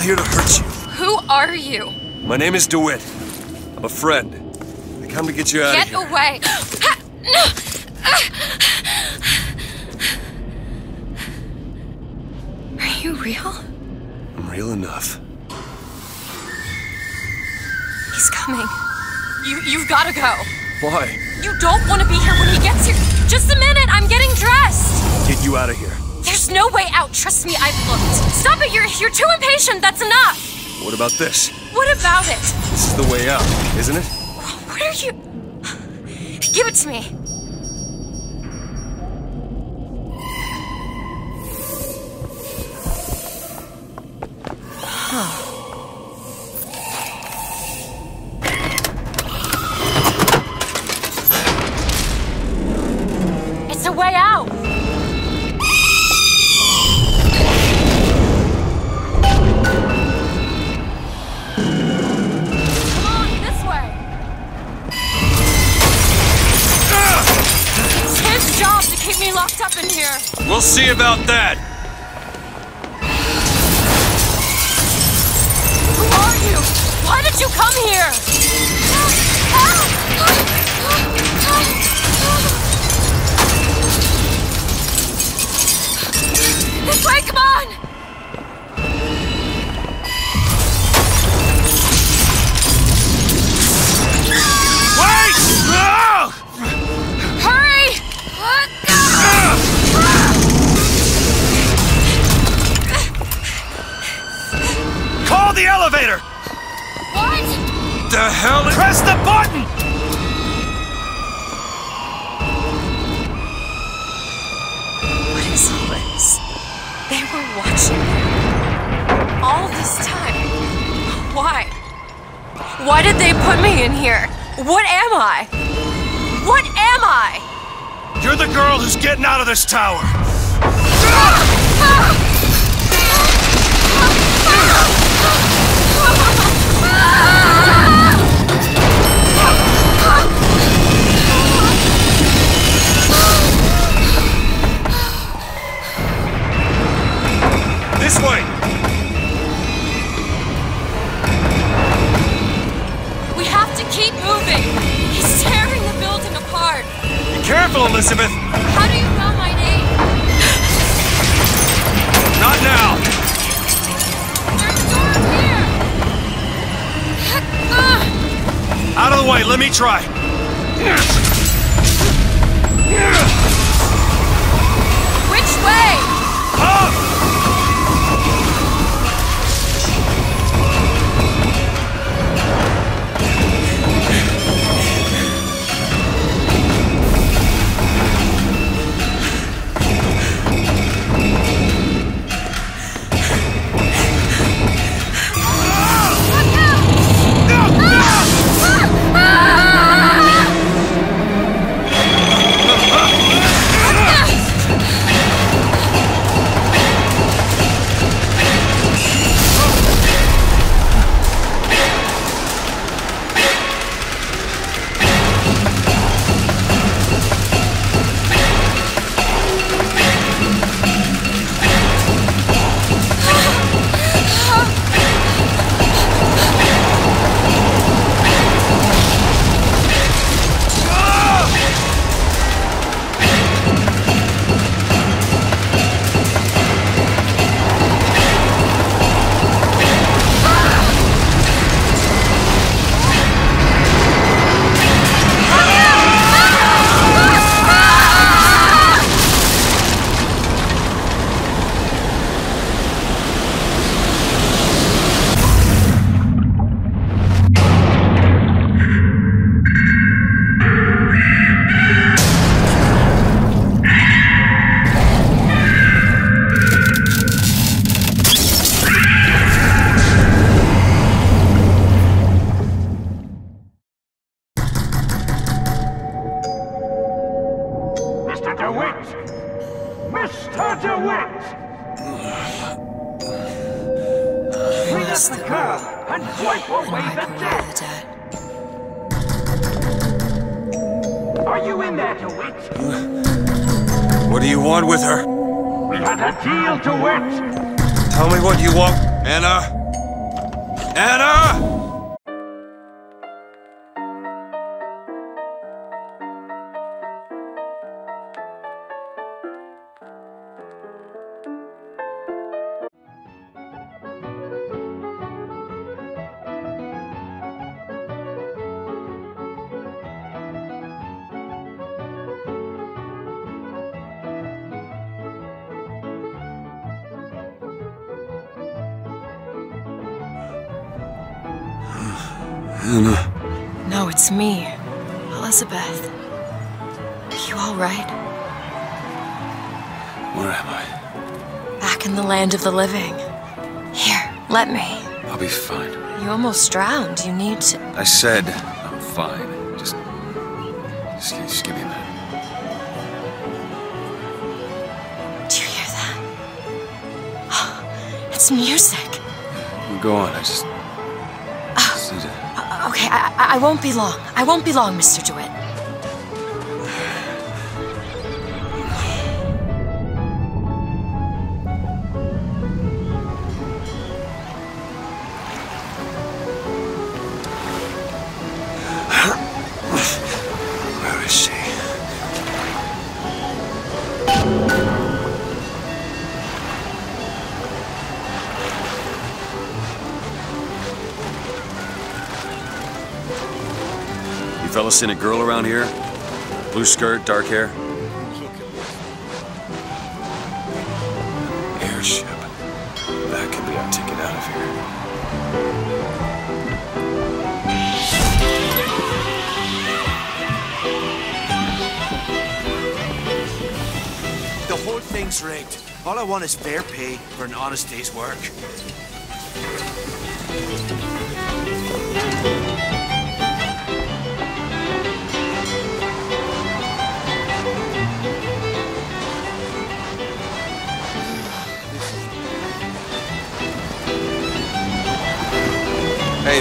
Not here to hurt you. Who are you? My name is DeWitt. I'm a friend. I come to get you out Get of here. Get away! Are you real? I'm real enough. He's coming. You you've gotta go. Why? You don't want to be here when he gets here. Just a minute, I'm getting dressed. Get you out of here. There's no way out. Trust me, I've looked. Stop it. You're you're too impatient. That's enough. What about this? What about it? This is the way out, isn't it? What are you? Give it to me. It's you? Why did you come here? This way, come on! Wait! Hurry! Call the elevator! What? The hell? Press the button! What is all this? They were watching you. All this time. Why? Why did they put me in here? What am I? What am I? You're the girl who's getting out of this tower. This Out of the way, let me try. Which way? Up! A deal, DeWitt. Tell me what you want. Anna? Anna! Anna. No, it's me, Elizabeth. Are you all right? Where am I? Back in the land of the living. Here, let me. I'll be fine. You almost drowned. You need to. I said I'm fine. Just. Just, just give me a minute. Do you hear that? It's music. Go on, I just. just need to- okay, I, I, I won't be long. I won't be long, Mr. DeWitt. Fellas seen a girl around here? Blue skirt, dark hair? Airship. That could be our ticket out of here. The whole thing's rigged. All I want is fair pay for an honest day's work.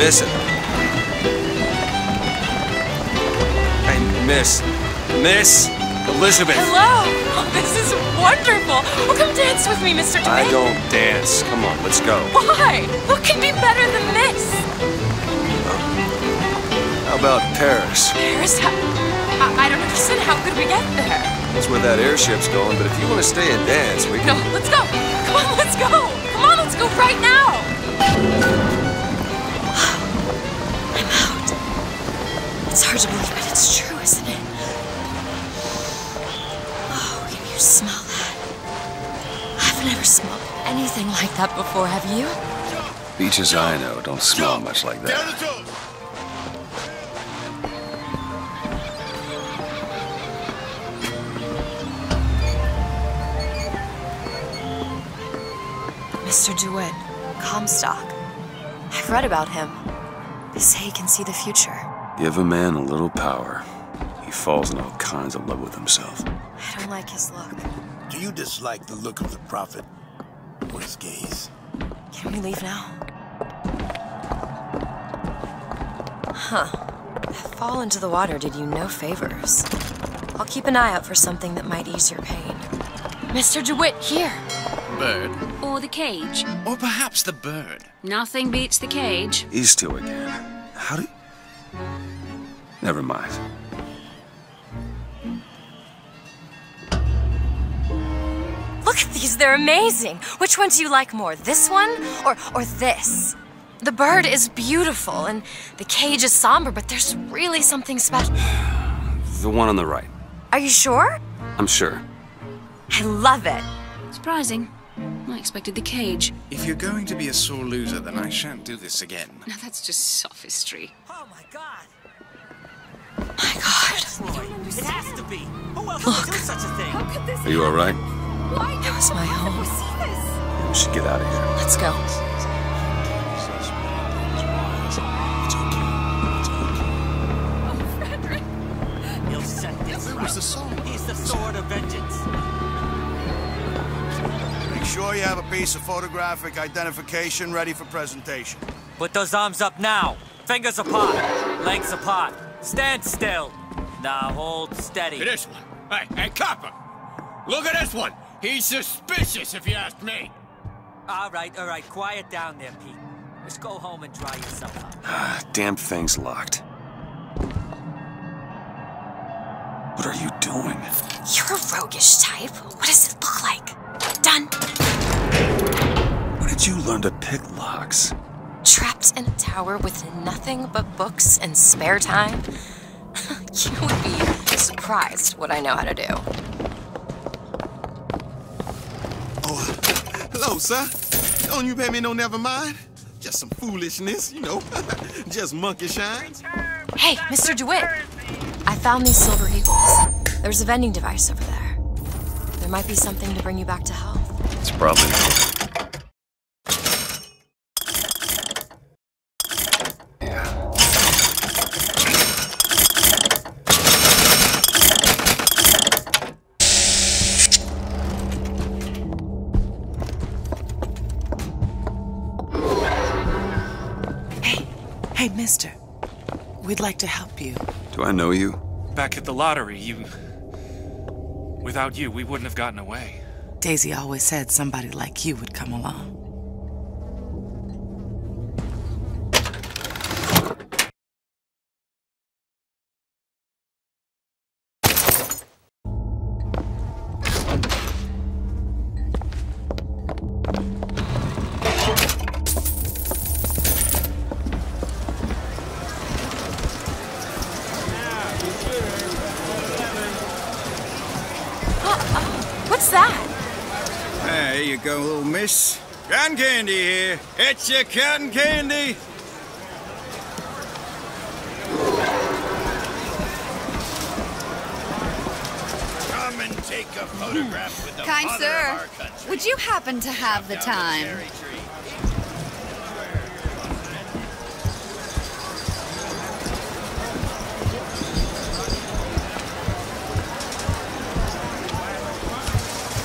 Miss it. Hey, miss. Miss Elizabeth. Hello! Oh, this is wonderful. Well, come dance with me, Mr. I don't dance. Come on, let's go. Why? What can be better than this? How about Paris? Paris? How, I, I don't understand. How could we get there? That's where that airship's going, but if you want to stay and dance, we No, let's go. Come on, let's go. Come on, let's go right now. It's hard to believe, but it's true, isn't it? Oh, can you smell that? I've never smelled anything like that before, have you? Beaches I know don't smell much like that. Mr. DeWitt, Comstock. I've read about him. They say he can see the future. Give a man a little power, he falls in all kinds of love with himself. I don't like his look. Do you dislike the look of the prophet or his gaze? Can we leave now? Huh. That fall into the water did you no favors. I'll keep an eye out for something that might ease your pain. Mr. DeWitt, here! Bird. Or the cage. Or perhaps the bird. Nothing beats the cage. These two again. How do. Never mind. Look at these, they're amazing! Which one do you like more, this one or, or this? The bird is beautiful and the cage is somber, but there's really something special. The one on the right. Are you sure? I'm sure. I love it. Surprising. I expected the cage. If you're going to be a sore loser, then I shan't do this again. Now that's just sophistry. Oh my god! My God. It has to be! Who else would do such a thing? Are you alright? It was my home. We should get out of here. Let's go. It's okay. Frederick. He'll set this was the song? He's the sword of vengeance. Make sure you have a piece of photographic identification ready for presentation. Put those arms up now. Fingers apart. Legs apart. Stand still. Now hold steady. This one. Hey, hey, copper. Look at this one. He's suspicious, if you ask me. All right, all right. Quiet down there, Pete. Let's go home and dry yourself out. Ah, damn thing's locked. What are you doing? You're a roguish type. What does it look like? Done. Where did you learn to pick locks? Trapped in a tower with nothing but books and spare time? you would be surprised what I know how to do. Oh, hello, sir. Don't you pay me no never mind? Just some foolishness, you know. Just monkey shine. Hey, Mr. DeWitt. I found these silver eagles. There's a vending device over there. There might be something to bring you back to health. It's probably. We'd like to help you. Do I know you? Back at the lottery, you. Without you, we wouldn't have gotten away. Daisy always said somebody like you would come along. Miss. Cotton candy here. It's your cotton candy. Come and take a hmm. photograph with the Kind sir, of our country. would you happen to have the time?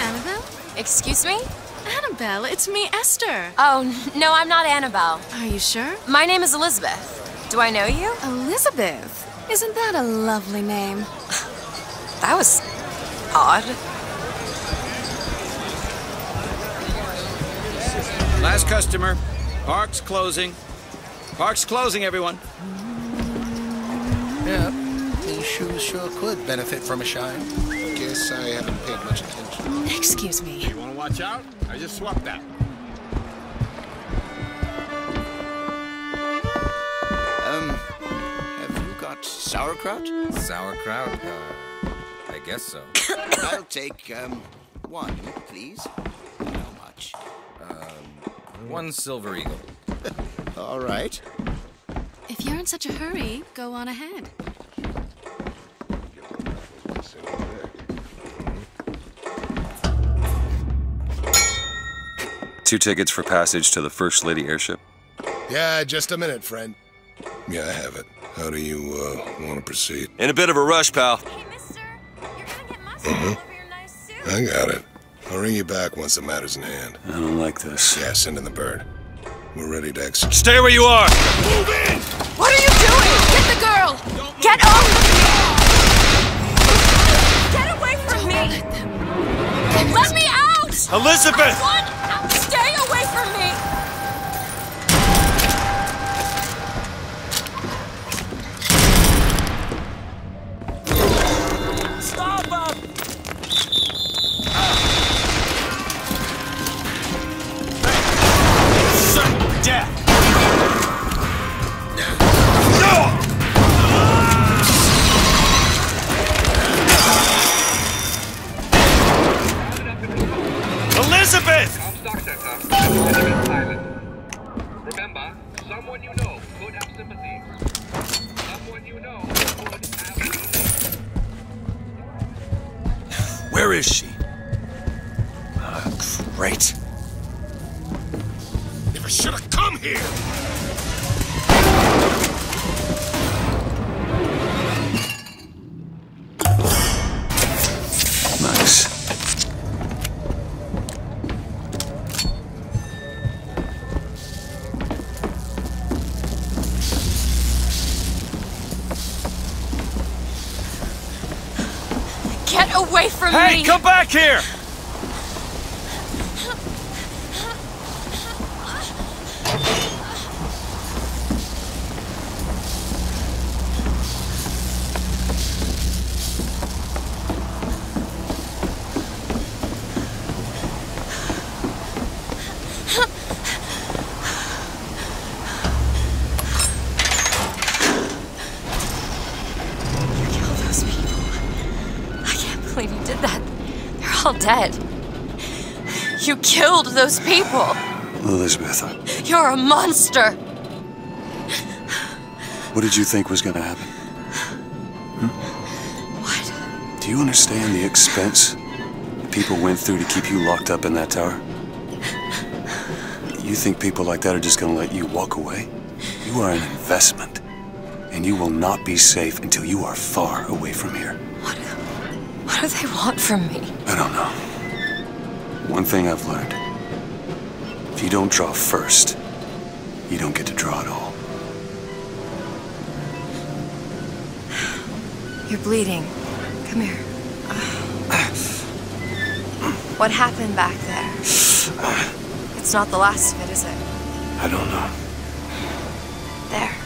Annabelle? Excuse me? Annabelle, it's me, Esther. Oh, no, I'm not Annabelle. Are you sure? My name is Elizabeth. Do I know you? Elizabeth. Isn't that a lovely name? That was odd. Last customer. Park's closing. Park's closing, everyone. Yeah, these shoes sure could benefit from a shine. Guess I haven't paid much attention. Excuse me. You want to watch out? I just swapped that. Um, have you got sauerkraut? Sauerkraut? Uh, I guess so. I'll take, um, one, please. How much? Um, one silver eagle. All right. If you're in such a hurry, go on ahead. Two tickets for passage to the First Lady airship. Yeah, just a minute, friend. Yeah, I have it. How do you, uh, want to proceed? In a bit of a rush, pal. Hey, mister. You're gonna get Uh-huh. I got it. I'll ring you back once the matter's in hand. I don't like this. Yeah, send in the bird. We're ready to execute. Stay where you are! Move in! What are you doing? Get the girl! Get off! Get away from me! Let me out! Elizabeth! From Hey, me! come back here! Dead. You killed those people. Elizabeth, uh, You're a monster. what did you think was gonna happen? Hmm? What? Do you understand the expense people went through to keep you locked up in that tower? You think people like that are just gonna let you walk away? You are an investment, and you will not be safe until you are far away from here. What do they want from me? I don't know. One thing I've learned if you don't draw first, you don't get to draw at all. You're bleeding. Come here. What happened back there? It's not the last of it, is it? I don't know. There.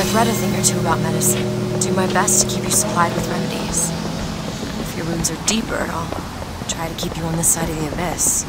I've read a thing or two about medicine. I'll do my best to keep you supplied with remedies. If your wounds are deeper, I'll try to keep you on this side of the abyss.